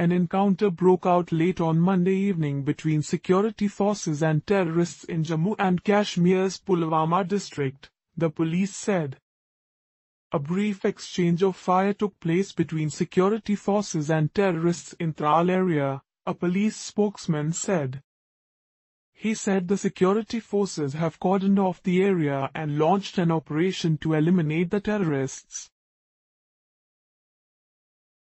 An encounter broke out late on Monday evening between security forces and terrorists in Jammu and Kashmir's Pulwama district, the police said. A brief exchange of fire took place between security forces and terrorists in Tral area, a police spokesman said. He said the security forces have cordoned off the area and launched an operation to eliminate the terrorists.